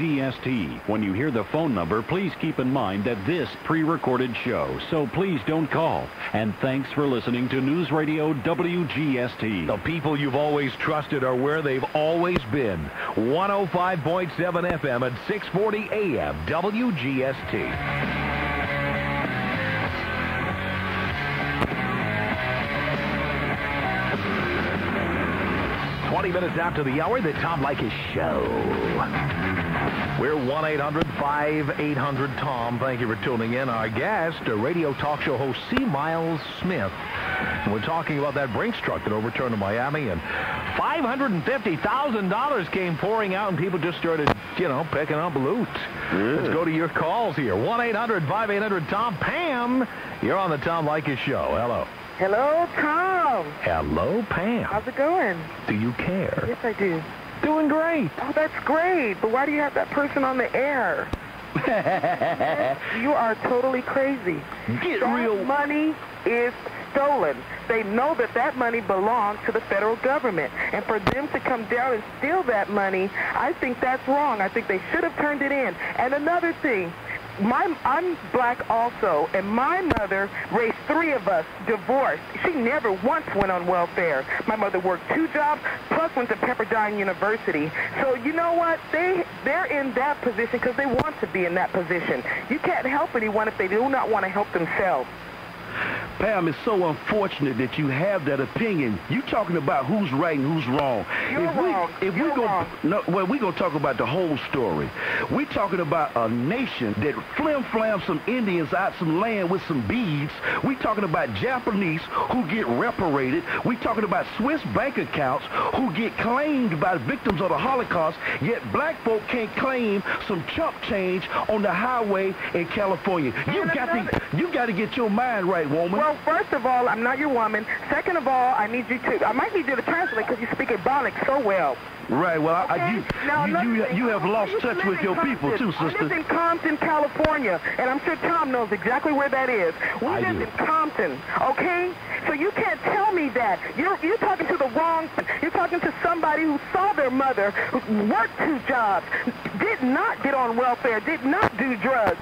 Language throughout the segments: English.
WGST. When you hear the phone number, please keep in mind that this pre-recorded show, so please don't call. And thanks for listening to News Radio WGST. The people you've always trusted are where they've always been. 105.7 FM at 640 AM WGST. 20 minutes after the hour, the Tom Leykis Show. We're 1-800-5800-TOM. Thank you for tuning in. Our guest, a radio talk show host, C. Miles Smith. We're talking about that Brinks truck that overturned in Miami, and $550,000 came pouring out, and people just started, you know, picking up loot. Let's go to your calls here. 1-800-5800-TOM. Pam, you're on the Tom Leykis Show. Hello. Hello, Tom. Hello, Pam. How's it going? Do you care? Yes, I do. Doing great. Oh, that's great. But why do you have that person on the air? you are totally crazy. Get that real. money is stolen. They know that that money belongs to the federal government. And for them to come down and steal that money, I think that's wrong. I think they should have turned it in. And another thing, my I'm black also, and my mother raised three of us, divorced. She never once went on welfare. My mother worked two jobs, plus went to Pepperdine University. So you know what? They they're in that position because they want to be in that position. You can't help anyone if they do not want to help themselves. Pam, it's so unfortunate that you have that opinion. You talking about who's right and who's wrong. You're if wrong. We, if You're we go, wrong. No, well, we're going to talk about the whole story. We're talking about a nation that flim-flam some Indians out some land with some beads. We're talking about Japanese who get reparated. We're talking about Swiss bank accounts who get claimed by victims of the Holocaust, yet black folk can't claim some chump change on the highway in California. You got to, you got to get your mind right, woman. Well, first of all, I'm not your woman. Second of all, I need you to, I might need you to translate because you speak Ebonics so well. Right. Well, I, I, you, Now, you, you, you have lost touch with your people too, sister. I sister. in Compton, California, and I'm sure Tom knows exactly where that is. We I lived do. in Compton, okay? So you can't tell me that. You're, you're talking to the wrong, you're talking to somebody who saw their mother, who worked two jobs, did not get on welfare, did not do drugs.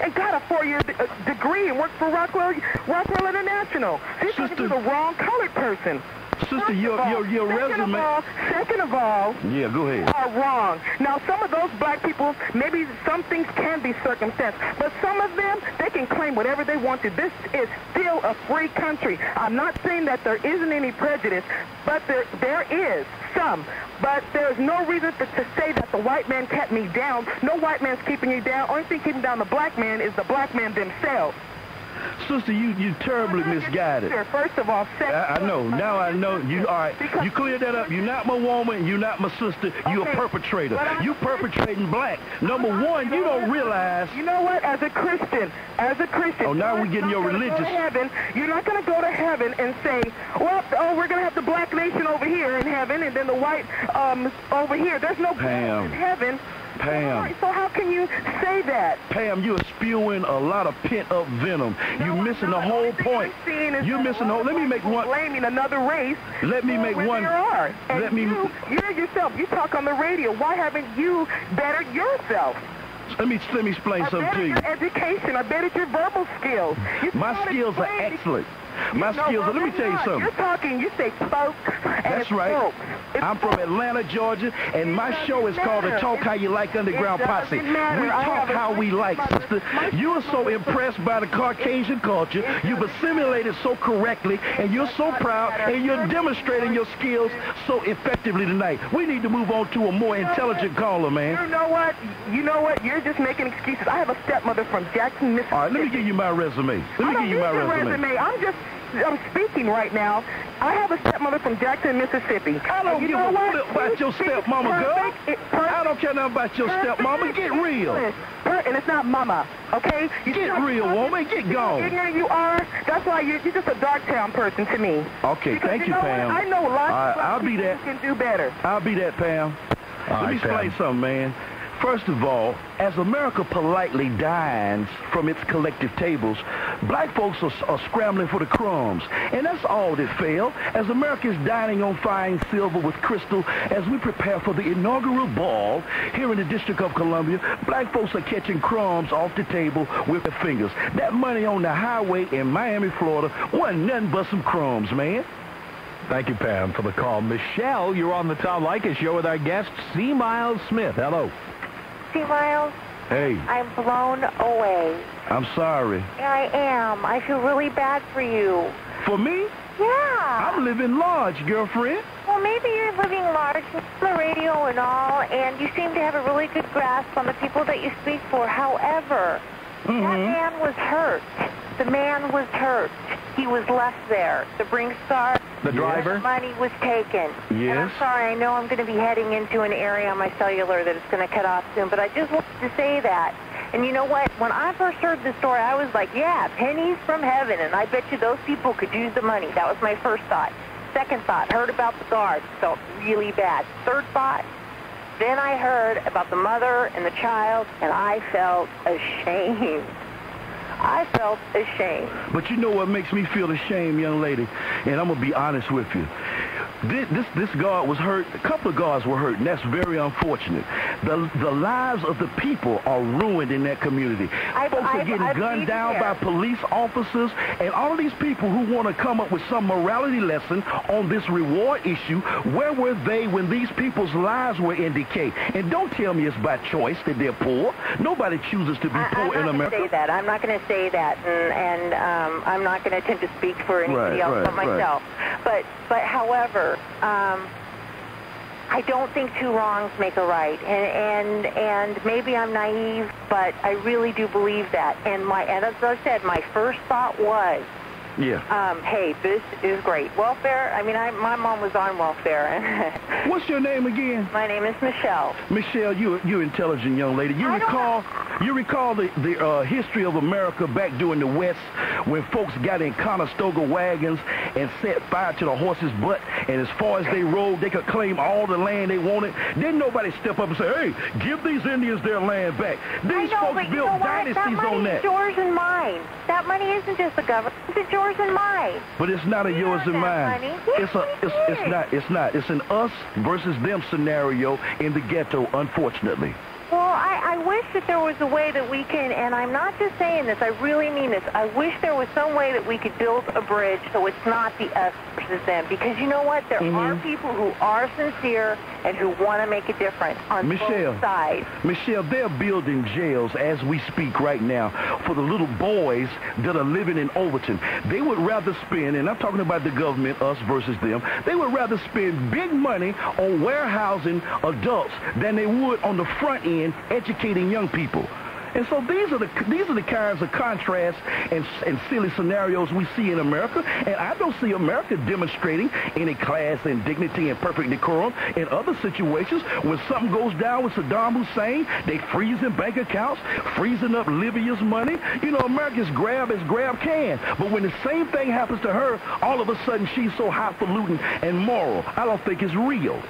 And got a four-year uh, degree and worked for Rockwell, Rockwell International. So you're talking to the wrong colored person. Sister, First your, all- your, your second resume. Of all, second of all, Yeah, go ahead. are wrong. Now, some of those black people, maybe some things can be circumstance, but some of them, they can claim whatever they want to. This is still a free country. I'm not saying that there isn't any prejudice, but there there is some. But there's no reason for, to say that the white man kept me down. No white man's keeping you down. Only thing keeping down the black man is the black man themselves. Sister, you, you terribly misguided. Sure, First of all, second. I, I know. Now I know. You all right? Because- You cleared that up. You're not my woman. You're not my sister. You're a perpetrator. You perpetrating black. Number one, you don't realize. You know what? As a Christian, as a Christian. Oh, now you're we getting your religious- Go heaven. You're not going to go to heaven and say, well, oh, we're going to have the black nation over here in heaven and then the white um, over here. There's no black Pam. in heaven. Pam. All right, so how can you say that? Pam, you're spewing a lot of pent-up venom. You're missing the whole point. I'm seeing is You're missing the whole. Let me make one. Blaming another race. Let me make one- There are. And let me- You, you're yourself. You talk on the radio. Why haven't you bettered yourself? Let me let me explain I something to bettered you. your education. I bettered your verbal skills. You My skills are excellent. My skills well, Let me tell you something. You're talking, you say folks. That's right. folks. I'm from. Atlanta, Georgia, and my show is called the. Talk How You Like Underground Posse. matter. We talk how we like, sister. You are so impressed by the Caucasian culture. You've assimilated so correctly, and you're so proud, matter. and you're demonstrating your skills so effectively tonight. We need to move on to a more intelligent caller, man. You know what? You know what? You're just making excuses. I have a stepmother from Jackson, Mississippi. All right, let me give you my resume. Let me give you my your resume. I'm just, I'm speaking right now. I have a stepmother from Jackson, Mississippi. I don't And you give know a what? flip about your stepmama, girl. it- I don't care nothing about your perfect stepmama. Get real. English. Per- and it's not mama, okay? You Get real, talking- woman. Get you know how ignorant you are? That's why you're, you're just a dark town person to me. Okay, Because thank you you, know Pam. What? I know lots All right, of black I'll be that. who can do better. I'll be that, Pam. All Let me right, explain Pam. something, man. First of all, as America politely dines from its collective tables, black folks are, are, scrambling for the crumbs. And that's all that failed, as America is dining on fine silver with crystal as we prepare for the inaugural ball here in the District of Columbia. Black folks are catching crumbs off the table with their fingers. That money on the highway in Miami, Florida, wasn't nothing but some crumbs, man. Thank you, Pam, for the call. Michelle, you're on the Tom Leykis show with our guest, C. Miles Smith. Hello. Miles. Hey. I'm blown away. I'm sorry. I am. I feel really bad for you. For me? Yeah. I'm living large, girlfriend. Well, maybe you're living large on the radio and all, and you seem to have a really good grasp on the people that you speak for. However, mm-hmm. that man was hurt. The man was hurt. He was left there. The Brinkstar. The driver? The money was taken. Yes. And I'm sorry, I know I'm going to be heading into an area on my cellular that it's going to cut off soon, but I just wanted to say that. And you know what? When I first heard the story, I was like, yeah, pennies from heaven, and I bet you those people could use the money. That was my first thought. Second thought, heard about the guard, felt really bad. Third thought, then I heard about the mother and the child, and I felt ashamed. I felt ashamed. But you know what makes me feel ashamed, young lady? And I'm going to be honest with you. This, this, this guard was hurt. A couple of guards were hurt, and that's very unfortunate. The the lives of the people are ruined in that community. I've, Folks are I've, getting I've gunned down there. by police officers, and all of these people who want to come up with some morality lesson on this reward issue. Where were they when these people's lives were in decay? And don't tell me it's by choice that they're poor. Nobody chooses to be I, poor I'm in not America. going to say that. I'm not going to say that, and, and um, I'm not going to attempt to speak for anybody Right, else right, but right. myself. But, but however, um, I don't think two wrongs make a right, and and and maybe I'm naive, but I really do believe that. And my and as I said, my first thought was, Yeah. um, hey, this is great. Welfare. I mean, I, my mom was on welfare. What's your name again? my name is Michelle. Michelle, you you intelligent young lady. You I recall you recall the the uh, history of America back during the West when folks got in Conestoga wagons and set fire to the horse's butt, and as far as they rode, they could claim all the land they wanted. Didn't nobody step up and say, "Hey, give these Indians their land back"? These know, folks but you built know dynasties that money on that. is yours and mine. That money isn't just the government; it's yours and mine. But it's not a We yours and mine. Yes, It's a it's, it's not it's not. It's an us versus them scenario in the ghetto, unfortunately. Well, I, I wish that there was a way that we can, and I'm not just saying this, I really mean this. I wish there was some way that we could build a bridge so it's not the us versus them. Because you know what? There Mhm. are people who are sincere and who want to make a difference on Michelle. both sides. Michelle, they're building jails as we speak right now for the little boys that are living in Overtown. They would rather spend, and I'm talking about the government, us versus them, they would rather spend big money on warehousing adults than they would on the front end educating young people. And so these are the these are the kinds of contrasts and, and silly scenarios we see in America. And I don't see America demonstrating any class and dignity and perfect decorum in other situations. When something goes down with Saddam Hussein, they freezing bank accounts, freezing up Libya's money. You know, America's grab as grab can. But when the same thing happens to her, all of a sudden she's so highfalutin and moral. I don't think it's real.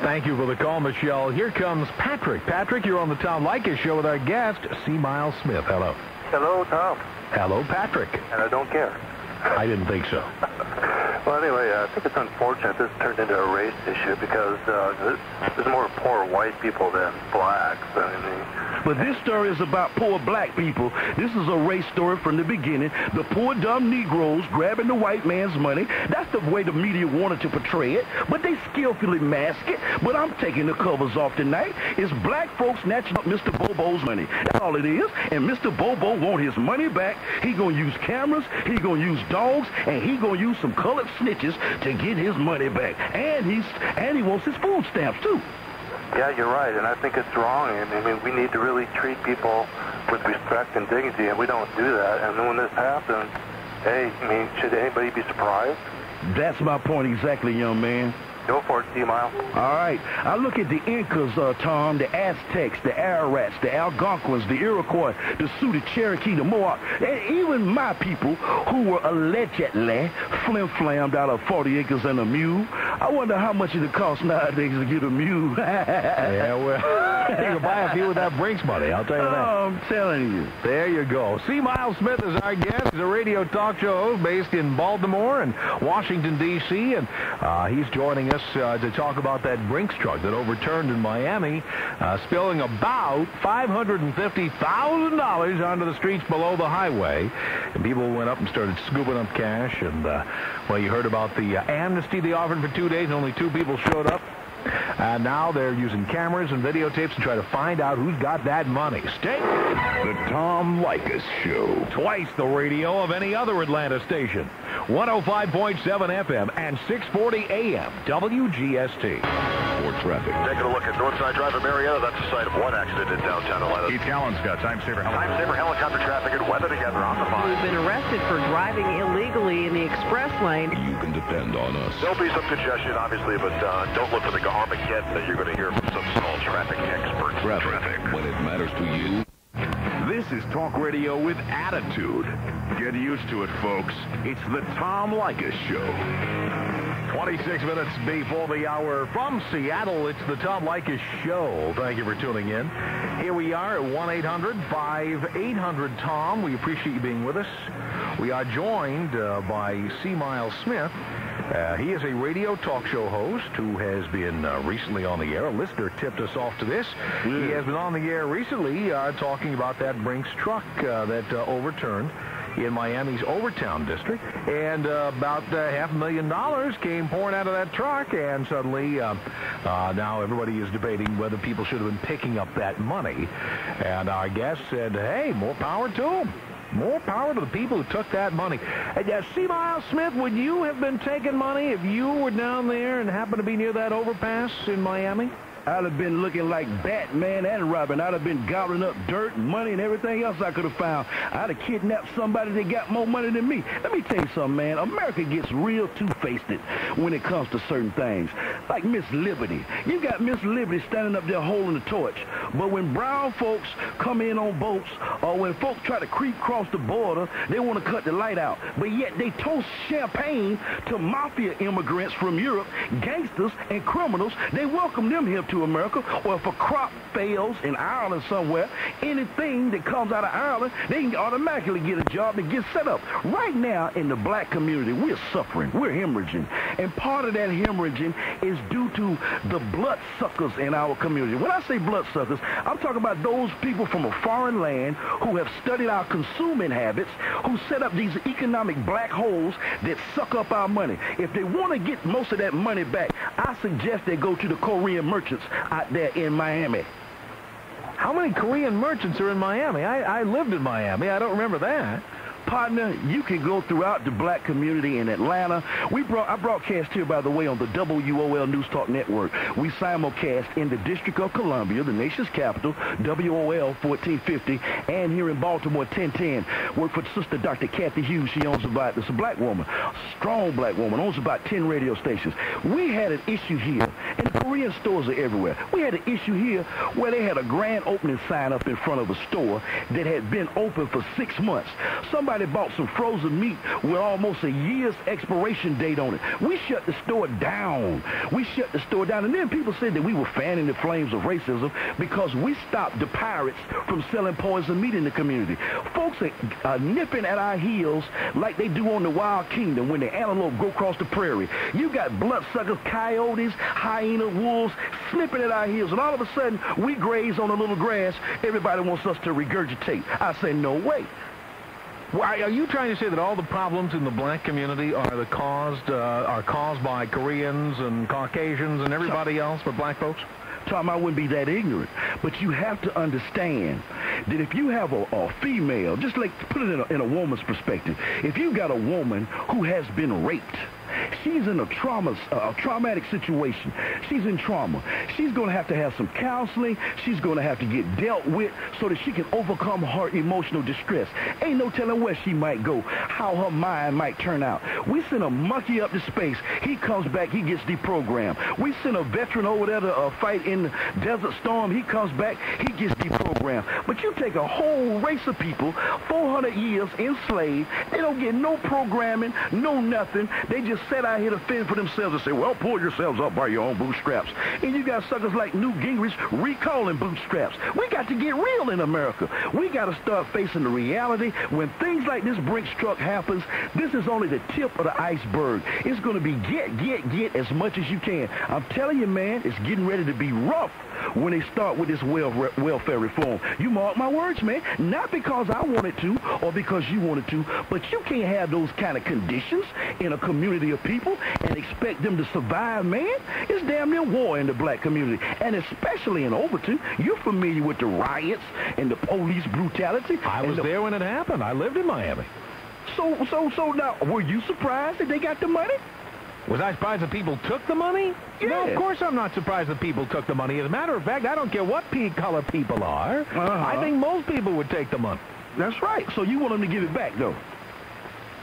Thank you for the call, Michelle. Here comes Patrick. Patrick, you're on the Tom Leykis show with our guest, C. Miles Smith. Hello. Hello, Tom. Hello, Patrick. And I don't care. I didn't think so. Well, anyway, uh, I think it's unfortunate this turned into a race issue because uh, there's, more poor white people than blacks. I mean, But this story is about poor black people. This is a race story from the beginning. The poor dumb Negroes grabbing the white man's money. That's the way the media wanted to portray it. But they skillfully mask it. But I'm taking the covers off tonight. It's black folks snatching up Mr. Bobo's money. That's all it is. And Mr. Bobo want his money back. He gonna use cameras. He gonna use dogs. And he gonna use some colored snitches to get his money back. And he's and he wants his food stamps too. yeah, you're right, and I think it's wrong. I mean, we need to really treat people with respect and dignity, and we don't do that. And when this happens, hey, I mean, should anybody be surprised? That's my point exactly, young man. Go for it, T-Mile. All right. I look at the Incas, uh, Tom, the Aztecs, the Ararats, the Algonquins, the Iroquois, the Sioux, the Cherokee, the Mohawk, and even my people who were allegedly flim-flammed out of 40 acres and a mule. I wonder how much it costs nowadays to get a mule. yeah, well, you can buy a few with that Brinks money, I'll tell you that. Oh, I'm telling you. There you go. C. Miles Smith is our guest. He's a radio talk show host based in Baltimore and Washington, D.C., and uh, he's joining us uh, to talk about that Brinks truck that overturned in Miami, uh, spilling about $550,000 onto the streets below the highway. And people went up and started scooping up cash. And, uh, well, you heard about the uh, amnesty they offered for two days, and only two people showed up. And now they're using cameras and videotapes to try to find out who's got that money. Stay. The Tom Leykis Show. Twice the radio of any other Atlanta station. 105.7 FM and 640 AM WGST. For traffic. Taking a look at Northside Drive in Marietta. That's the site of one accident in downtown Atlanta. Keith Callen's got time saver Time saver helicopter traffic and weather together on the Who've been arrested for driving illegally in the express lane. You can depend on us. There'll be some congestion, obviously, but uh, don't look for the Armageddon that you're going to hear from some small traffic experts. Traffic. When it matters to you. This is Talk Radio with attitude. Get used to it, folks. It's the Tom Leykis Show. 26 minutes before the hour from Seattle, it's the Tom Leykis Show. Thank you for tuning in. Here we are at 1-800-5800-TOM. We appreciate you being with us. We are joined uh, by C. Miles Smith. Uh, he is a radio talk show host who has been uh, recently on the air. A listener tipped us off to this. He has been on the air recently uh, talking about that Brinks truck uh, that uh, overturned in Miami's Overtown district, and uh, about uh, half a million dollars came pouring out of that truck, and suddenly uh, uh, now everybody is debating whether people should have been picking up that money. And our guest said, "Hey, more power to them." More power to the people who took that money. And, uh, C. Miles Smith, would you have been taking money if you were down there and happened to be near that overpass in Miami? I'd have been looking like Batman and Robin. I'd have been gobbling up dirt money and everything else I could have found. I'd have kidnapped somebody that got more money than me. Let me tell you something, man. America gets real two-faced when it comes to certain things. Like Miss Liberty. You got Miss Liberty standing up there holding the torch. But when brown folks come in on boats or when folks try to creep across the border, they want to cut the light out. But yet they toast champagne to mafia immigrants from Europe, gangsters and criminals. They welcome them here to America. Or if a crop fails in Ireland somewhere, anything that comes out of Ireland, they can automatically get a job and get set up. Right now in the black community, we're suffering. We're hemorrhaging. And part of that hemorrhaging is due to the bloodsuckers in our community. When I say bloodsuckers, I'm talking about those people from a foreign land who have studied our consuming habits, who set up these economic black holes that suck up our money. If they want to get most of that money back, I suggest they go to the Korean merchants out there in Miami. How many Korean merchants are in Miami? I, I lived in Miami. I don't remember that. Partner, you can go throughout the black community in Atlanta. We brought I broadcast here, by the way, on the WOL News Talk Network. We simulcast in the District of Columbia, the nation's capital, WOL 1450, and here in Baltimore 1010. Work for Sister Dr. Cathy Hughes. She owns about, a black woman, strong black woman, owns about 10 radio stations. We had an issue here, and Korean stores are everywhere. We had an issue here where they had a grand opening sign up in front of a store that had been open for six months. Somebody bought some frozen meat with almost a year's expiration date on it. We shut the store down. We shut the store down. And then people said that we were fanning the flames of racism because we stopped the pirates from selling poison meat in the community. Folks are uh, nipping at our heels like they do on the Wild Kingdom when the antelope go across the prairie. You got bloodsuckers, coyotes, hyena, wolves snipping at our heels. And all of a sudden, we graze on a little grass. Everybody wants us to regurgitate. I say, no way. Why, are you trying to say that all the problems in the black community are the caused uh, are caused by Koreans and Caucasians and everybody else but black folks? Tom, I wouldn't be that ignorant. But you have to understand that if you have a, a female, just like put it in a, in a woman's perspective, if you got a woman who has been raped, she's in a trauma, a traumatic situation. She's in trauma. She's going to have to have some counseling. She's going to have to get dealt with so that she can overcome her emotional distress. Ain't no telling where she might go, how her mind might turn out. We send a monkey up to space. He comes back. He gets deprogrammed. We send a veteran over there to uh, fight in the Desert Storm. He comes back. He gets deprogrammed. But you take a whole race of people, 400 years enslaved. They don't get no programming, no nothing. They just our out here to fend for themselves and say, well, pull yourselves up by your own bootstraps. And you got suckers like Newt Gingrich recalling bootstraps. We got to get real in America. We got to start facing the reality. When things like this Brinks truck happens, this is only the tip of the iceberg. It's going to be get, get, get as much as you can. I'm telling you, man, it's getting ready to be rough when they start with this welfare, welfare reform. You mark my words, man. Not because I wanted to or because you wanted to, but you can't have those kind of conditions in a community of people and expect them to survive, man. It's damn near war in the black community, and especially in Overtown. You're familiar with the riots and the police brutality. I was the, there when it happened. I lived in Miami. So, so, so now, were you surprised that they got the money? Was I surprised that people took the money? Yeah. No, of course I'm not surprised that people took the money. As a matter of fact, I don't care what color people are. Uh-huh. I think most people would take the money. That's right. So you want them to give it back, though?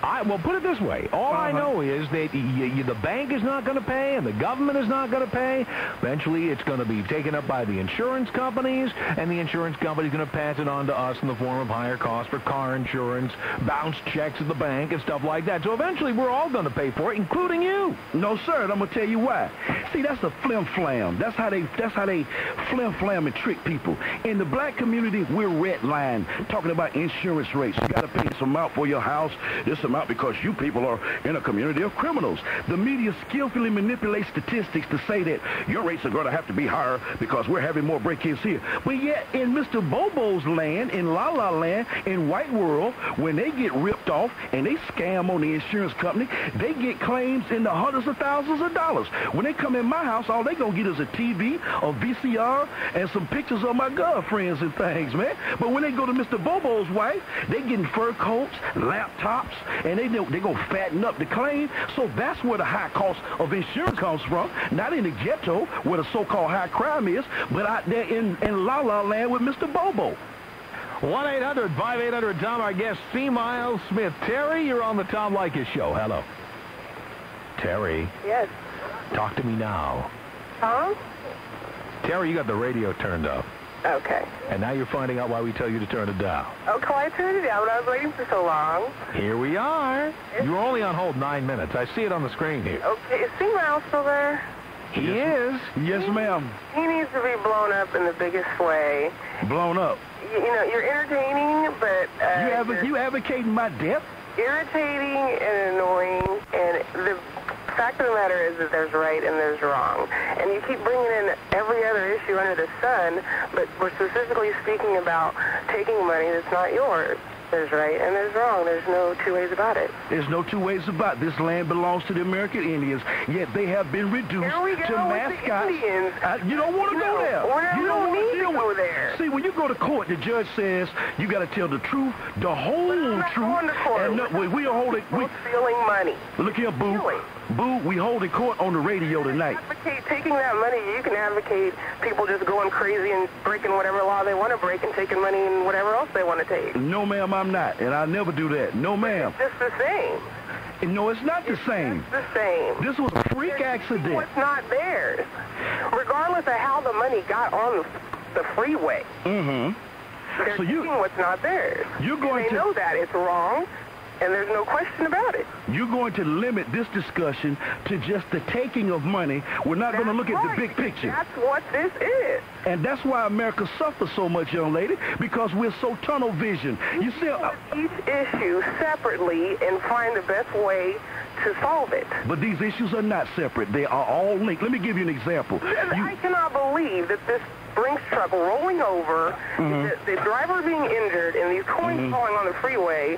I well, put it this way. All I Uh-huh. know is that y y the bank is not going to pay, and the government is not going to pay. Eventually, it's going to be taken up by the insurance companies, and the insurance company's going to pass it on to us in the form of higher costs for car insurance, bounce checks at the bank, and stuff like that. So eventually, we're all going to pay for it, including you. No, sir. And I'm gonna tell you why. See, that's the flim flam. That's how they. That's how they flim flam and trick people. In the black community, we're redlined, talking about insurance rates. You got to pay this amount for your house, this amount because you people are in a community of criminals. The media skillfully manipulates statistics to say that your rates are going to have to be higher because we're having more break-ins here. But yet, in Mr. Bobo's land, in La La Land, in White World, when they get ripped off and they scam on the insurance company, they get claims in the hundreds of thousands of dollars. When they come in my house, all they gonna get is a TV, a VCR, and some pictures of my girlfriends and things, man. But when they go to Mr. Bobo's wife, they getting fur coats, laptops, and they they go fatten up the claim. So that's where the high cost of insurance comes from. Not in the ghetto where the so-called high crime is, but out there in, in La La Land with Mr. Bobo. 1-800-5800-TOM, our guest, C. Miles Smith. Terry, you're on the Tom Leykis Show. Hello. Terry, Yes. talk to me now. Tom? Terry, you got the radio turned up, Okay. and now you're finding out why we tell you to turn it down. Okay, I turned it down, but I was waiting for so long. Here we are. You were only on hold nine minutes. I see it on the screen here. Okay, is C. Miles still there? He is. Yes, ma'am. He needs to be blown up in the biggest way. Blown up. You, you know, you're entertaining, but uh, You, advo- you're you advocating my death? irritating and annoying. And the fact of the matter is that there's right and there's wrong. And you keep bringing in every other issue under the sun, but we're specifically speaking about taking money that's not yours. There's right and there's wrong. There's no two ways about it. There's no two ways about it. This land belongs to the American Indians, yet they have been reduced Here we go to mascots. Uh, you don't want to No, go there. you don't don't want to deal go with there. See, when you go to court, the judge says you got to tell the truth, the whole truth. going to court. And no, we, we are holding. We, We're stealing money. look here, boo. Stealing. Boo, we holding court on the radio tonight. Advocate taking that money. You can advocate people just going crazy and breaking whatever law they want to break and taking money and whatever else they want to take. No, ma'am, I'm not, and I'll never do that. No, ma'am. Just the same. No, it's not the same. The same. This was a freak accident. What's not theirs. Regardless of how the money got on the freeway. Mm-hmm. They're So you- what's not theirs. You're going they to- know that. It's wrong. And there's no question about it. You're going to limit this discussion to just the taking of money. We're not going to look at the big picture. That's what this is. And that's why America suffers so much, young lady, because we're so tunnel vision. You see, uh, each issue separately and find the best way to solve it. but these issues are not separate. They are all linked. Let me give you an example. You, I cannot believe that this Brinks truck rolling over, Mm-hmm. the, the driver being injured, and these coins falling on the freeway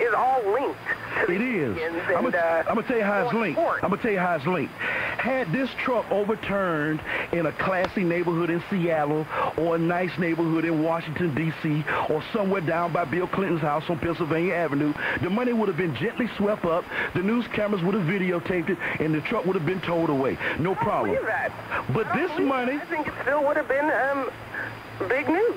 is all linked. To It is. I'm gonna uh, gonna tell you how it's linked. I'm gonna tell you how it's linked. Had this truck overturned in a classy neighborhood in Seattle or a nice neighborhood in Washington D.C. or somewhere down by Bill Clinton's house on Pennsylvania Avenue, the money would have been gently swept up. The news cameras would have videotaped it, and the truck would have been towed away. No problem. that. But this money- that. I think it still would have been um, big news.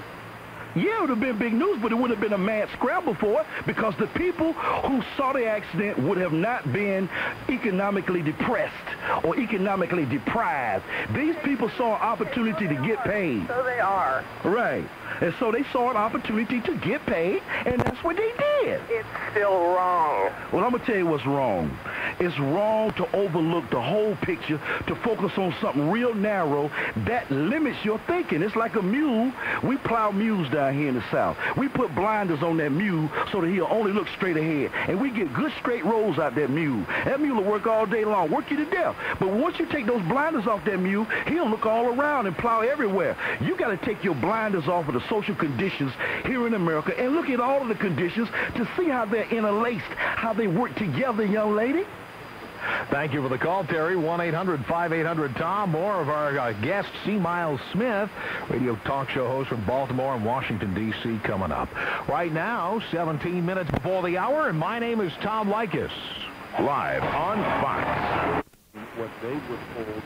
Yeah, it would have been big news, but it would have been a mad scramble for it because the people who saw the accident would have not been economically depressed or economically deprived. These people saw an opportunity to get paid. So they are. Right. And so they saw an opportunity to get paid, and that's what they did. It's still wrong. Well, I'm going to tell you what's wrong. It's wrong to overlook the whole picture, to focus on something real narrow that limits your thinking. It's like a mule. We plow mules down here in the South. We put blinders on that mule so that he'll only look straight ahead. And we get good straight rolls out that mule. That mule will work all day long, work you to death. But once you take those blinders off that mule, he'll look all around and plow everywhere. You got to take your blinders off of the social conditions here in America and look at all of the conditions to see how they're interlaced, how they work together, young lady. Thank you for the call, Terry. 1-800-5800-TOM. More of our uh, guest, C. Miles Smith, radio talk show host from Baltimore and Washington, D.C., coming up. Right now, 17 minutes before the hour, and my name is Tom Leykis. Live on Fox. What they would hold